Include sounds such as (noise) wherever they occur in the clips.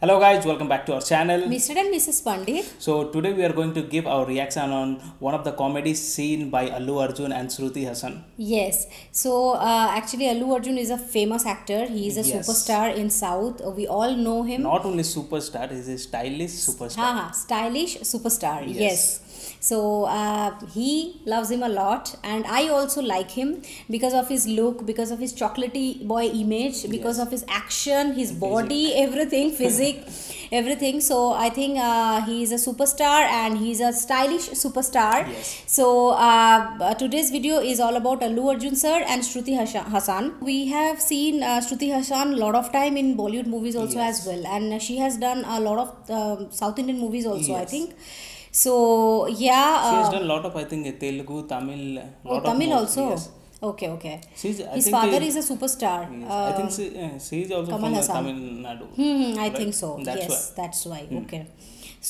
Hello guys, welcome back to our channel. Mr. and Mrs. Pandit. So today we are going to give our reaction on one of the comedies seen by Allu Arjun and Shruti Haasan. Yes. So uh, actually, Allu Arjun is a famous actor. He is a Yes. superstar in South. We all know him. Not only superstar, he is a stylish superstar. Ha ha, stylish superstar. Yes. Yes. So uh, he loves him a lot, and I also like him because of his look, because of his chocolatey boy image, because Yes. of his action, his body, (laughs) everything, physique, (laughs) everything. So I think uh, he is a superstar, and he's a stylish superstar. Yes. So uh, today's video is all about Allu Arjun sir and Shruti Haasan. We have seen uh, Shruti Haasan a lot of time in Bollywood movies also Yes. as well, and she has done a lot of um, South Indian movies also. I think. So yeah. She has uh, done a lot of, I think, Telugu, Tamil. oh, Lot of Tamil also. Yes. Okay, okay. She's, I His father he- is a superstar. yes. Uh, I think she, uh, she is also Kamal from Haasan. Tamil Nadu. Hmm, hmm, I right? think so. That's yes, why. that's why. Okay.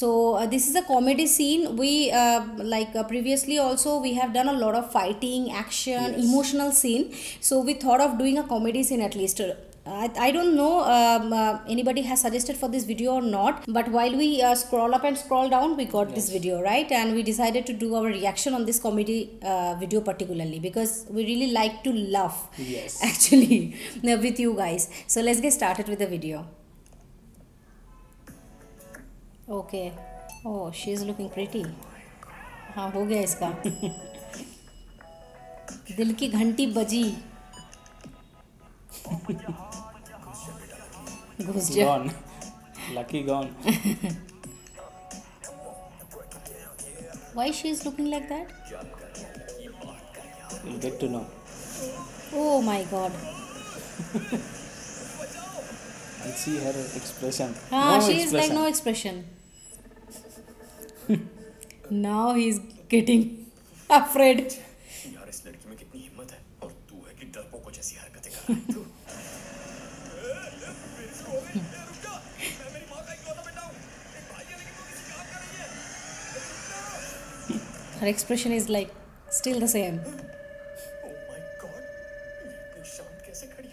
So uh, this is a comedy scene. We uh, like uh, previously also we have done a lot of fighting, action, Yes. emotional scene. So we thought of doing a comedy scene at least. Uh, I, I don't know um, uh, anybody has suggested for this video or not but while we uh, scroll up and scroll down we got this video right and we decided to do our reaction on this comedy uh, video particularly because we really like to laugh Yes. (laughs) actually (laughs) with you guys so let's get started with the video okay oh she is looking pretty हाँ हो गया इसका दिल की घंटी बजी घुस जा Gone. Lucky gone. why she is looking like that You'll get to know. oh my god And see her expression. हाँ no she is like expression. no expression now he is getting (laughs) afraid यार इस लड़की में कितनी हिम्मत है और तू है कि डरपोकों जैसी हरकतें कर रहा है Her expression is like still the same. My God ये इतनी शांत कैसे खड़ी (laughs)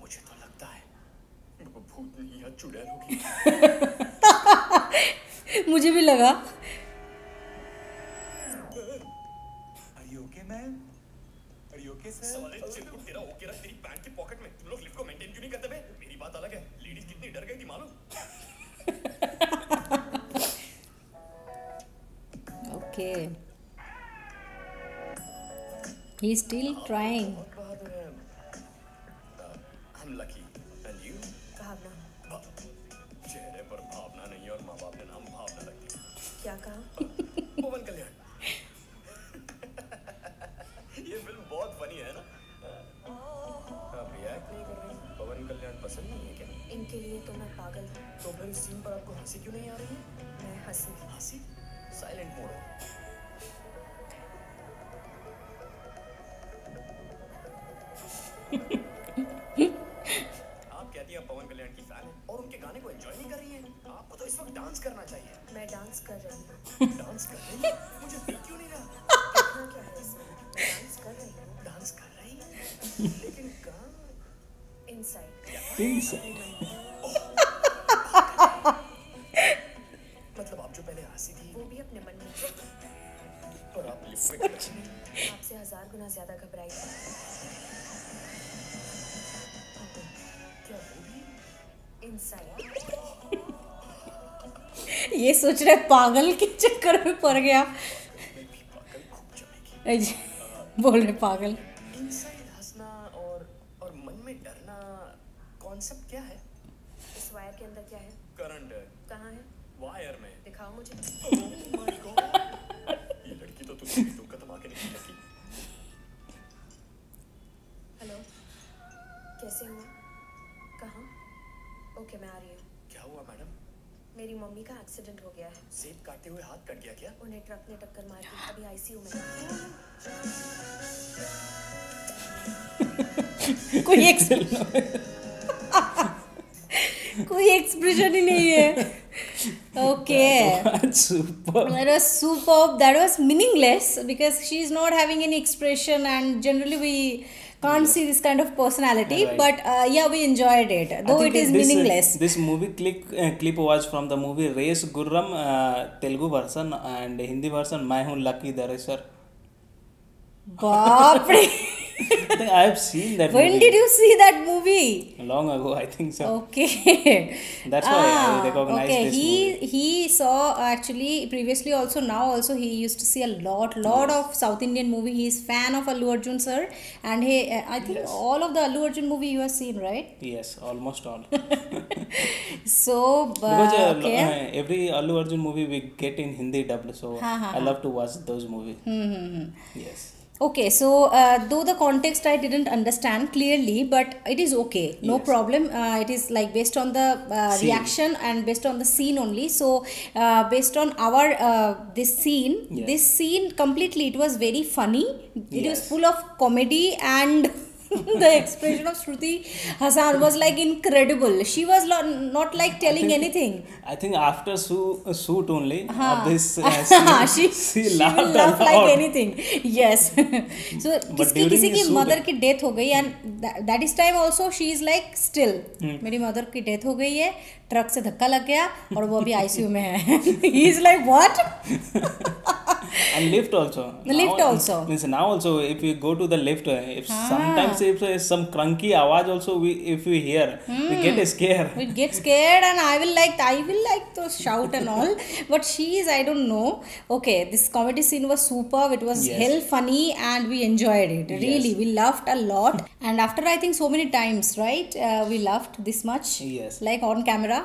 मुझे तो लगता है वो भूतनी या चुड़ैल होगी। (laughs) मुझे भी लगा। Okay, man? Are you okay, sir? साले चिरकुट तेरा ओके रख तेरी पैंट की पॉकेट में। तुम लोग लिफ्ट को मेंटेन क्यों नहीं करते बे? मेरी बात अलग है। लेडीज़ कितनी डर गई थी मालूम? Okay he's still trying. बहुत बहादुर है I am lucky and you भावना। चेहरे पर भावना नहीं और माँ बाप ने नाम भावना रख क्या कहा? पवन कल्याण। ये फ़िल्म बहुत फनी है ना? आप रिएक्ट नहीं कर रही? पवन कल्याण पसंद नहीं है क्या? इनके लिए तो मैं पागल हूँ। तो फिर इस सीन पर आपको हँसी क्यों नहीं आ रही है? मैं हँसी। हँसी? साइलेंट मोड आप कहती हैं पवन कल्याण की फ़ैन है और उनके गाने को एंजॉय नहीं कर रही हैं? आपको तो इस वक्त डांस करना चाहिए। मैं डांस कर रही हूँ। डांस कर रही है? मुझे देख क्यों नहीं रहा? क्या है डांस कर रही हूँ। डांस कर रही है? लेकिन कहाँ? Inside Inside. ये सोच रहे पागल के चक्कर में पड़ गया। बोल रहे पागल। और और मन में डरना कॉन्सेप्ट क्या है? इस वायर के अंदर क्या है? करंट है। कहाँ है? वायर में। दिखाओ मुझे। (laughs) एक्सीडेंट हो गया है। सेब काटते हुए हाथ कट गया क्या? उन्हें ट्रक ने टक्कर मार दी। अभी आईसीयू में (laughs) कोई एक कोई एक्सप्रेशन ही नहीं है। Okay super super that was meaningless because she is not having any expression and generally we can't see this kind of personality Right. but uh, yeah we enjoyed it though it is this, uh, meaningless this movie clip uh, clip was from the movie Race Gurram uh, Telugu version and Hindi version mai hu lucky Bapre. I think I have seen that when movie. did you see that movie? Long ago I think so. Okay. (laughs) That's why I recognize okay. this he he saw actually previously also now also he used to see a lot lot of south indian movie. He is fan of allu arjun sir. And he uh, i think Yes. all of the allu arjun movie you have seen right? Yes almost all. (laughs) So because uh, okay. uh, every Allu Arjun movie we get in Hindi dubbed so Ha, ha, I love to watch those movies. Hmm, hmm, hmm. yes Okay, so uh, though the context I didn't understand clearly, but it is okay, no Yes. problem. Uh, it is like based on the uh, reaction and based on the scene only. So uh, based on our uh, this scene, Yes. this scene completely it was very funny. It was full of comedy and. (laughs) the expression of Shruti Hassan was like incredible. She was lo- not like telling I think, anything. I think after shoot, shoot only हाँ. of this uh, scene, she, she, she laughed will laugh like anything yes so किसकी किसी की mother की death हो गई and that is time also she is like still मेरी mother की death हो गई है ट्रक से धक्का लग गया और वो अभी आईसीयू में है he is like what and lift also The lift Now- also. means now also if you go to the lift uh, if sometimes if uh, some crunky awaj also we if we hear we get scared. we get scared and i will like i will like to shout and all but she is i don't know okay this comedy scene was superb it was Yes. hell funny and we enjoyed it really Yes. we laughed a lot and after i think so many times right uh, we laughed this much Yes. like on camera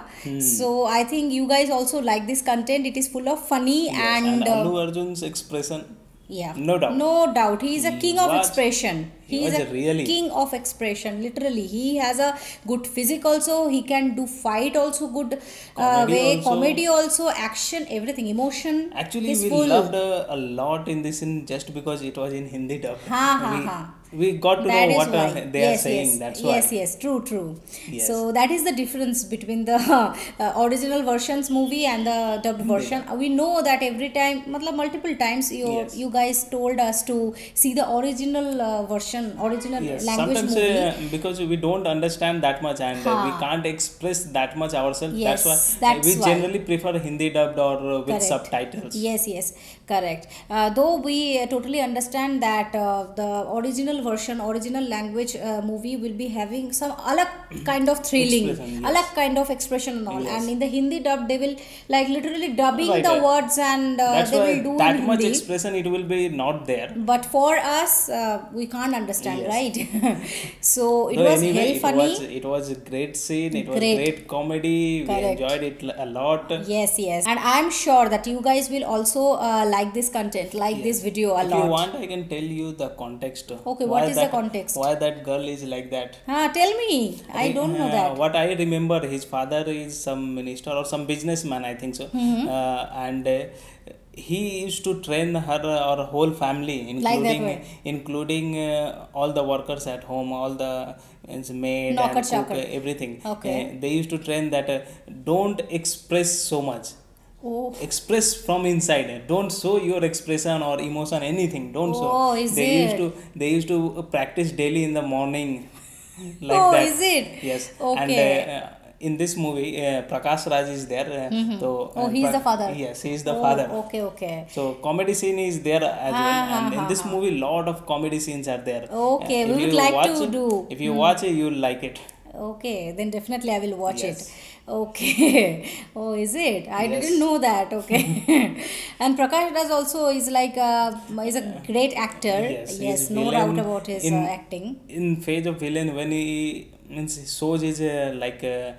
so i think you guys also like this content it is full of funny Yes, and, and uh, Allu Expression yeah No doubt. no doubt he is a He king of expression he he is a really- king of expression literally he has a good physique also he can do fight also good uh, way also. comedy also action everything emotion actually we full. loved uh, a lot in this in just because it was in hindi dub Ha, ha, we, ha. We got to That know what uh, why. they yes, are saying yes. that's why yes yes true true Yes. so that is the difference between the (laughs) uh, original versions movie and the dubbed version Uh, we know that every time matlab multiple times you Yes. you guys told us to see the original uh, version original yes language sometimes movie uh, because we don't understand that much and uh, we can't express that much ourselves Yes, that's why that's we why. generally prefer hindi dubbed or uh, with Correct. subtitles Yes, yes, correct. Uh, though we uh, totally understand that uh, the original version, original language uh, movie will be having some alag (clears throat) kind of thrilling, yes. alag kind of expression and all. Yes. And in the Hindi dub, they will like literally dubbing Right, the right. words and uh, they will do that much Hindi. expression it will be not there but for us, uh, we can't understand, Yes. right? (laughs) so it No, was anyway, it funny. was it was a great scene it was Great. great comedy we enjoyed it a lot Yes, yes, and I'm sure that you guys will also uh, like this content, like this video a if lot. you want i can tell you the context Okay, what is the context? why that girl is like that Ah, tell me. I don't know Uh, that. what i remember his father is some minister or some businessman i think so Mm-hmm. uh, and uh, he used to train her uh, or whole family Like that including way. including uh, all the workers at home all the uh, maid Knocker and cook, everything Okay. Uh, they used to train that uh, don't express so much Oh, express from inside don't show your expression or emotion anything don't show Oh, is they it? used to they used to practice daily in the morning (laughs) like Oh, that is it? yes Okay. and uh, in this movie uh, prakash raj is there uh, so Oh, uh, he's Pra- the father. yes he is the oh, father Okay, okay. so comedy scene is there as Ha, well ha, and in ha, this ha. movie lot of comedy scenes are there Okay, Uh, we would like to it- do. if you watch it you'll like it Okay, then definitely I will watch Yes. it. Okay. (laughs) Oh, is it? I Yes. didn't know that. Okay. (laughs) (laughs) and Prakash Raj also is like a is a great actor. Yes, Yes, no doubt about his in- uh, acting. in phase of villain when he means he shows his uh, like uh,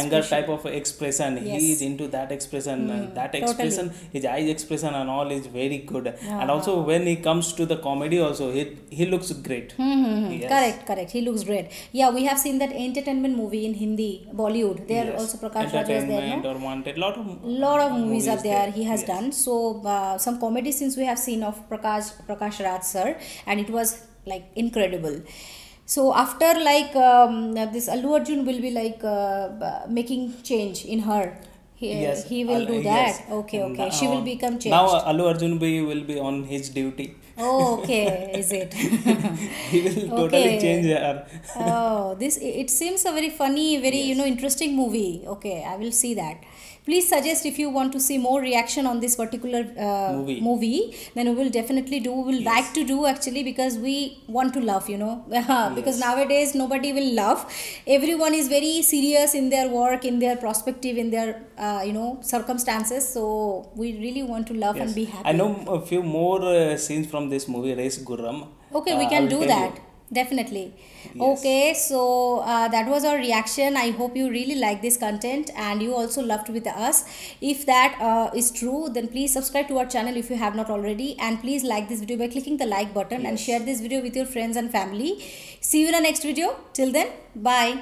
anger type of expression Yes. he is into that expression uh, that totally. expression his eyes expression and all is very good and also when he comes to the comedy also he he looks great Hmm, Yes. Correct, correct. He looks great. Yeah, we have seen that entertainment movie in Hindi, Bollywood. There Yes. also Prakash Raj was there, entertainment no? or wanted lot of lot of movies, are there he has done so uh, some comedy scenes we have seen of prakash prakash raj sir and it was like incredible so after like um, this allu arjun will be like uh, making change in her he, yes he will Al- do yes. that okay And okay she will become changed now allu arjun will be on his duty Oh, (laughs) okay. Is it? (laughs) he will totally Okay. change her. oh, this it seems a very funny, very you know interesting movie. Okay, I will see that. Please suggest if you want to see more reaction on this particular uh, Movie. Then we will definitely do. We will like to do actually because we want to love. You know, (laughs) because Yes. nowadays nobody will love. Everyone is very serious in their work, in their perspective, in their uh, you know circumstances. So we really want to love and be happy. I know a few more uh, scenes from this movie, Race Gurram. Okay, we Uh, I can do that. you. Definitely. Yes. Okay, so uh, that was our reaction. I hope you really like this content and you also loved with us. If that uh, is true, then please subscribe to our channel if you have not already. And please like this video by clicking the like button and share this video with your friends and family. See you in the next video. Till then, bye.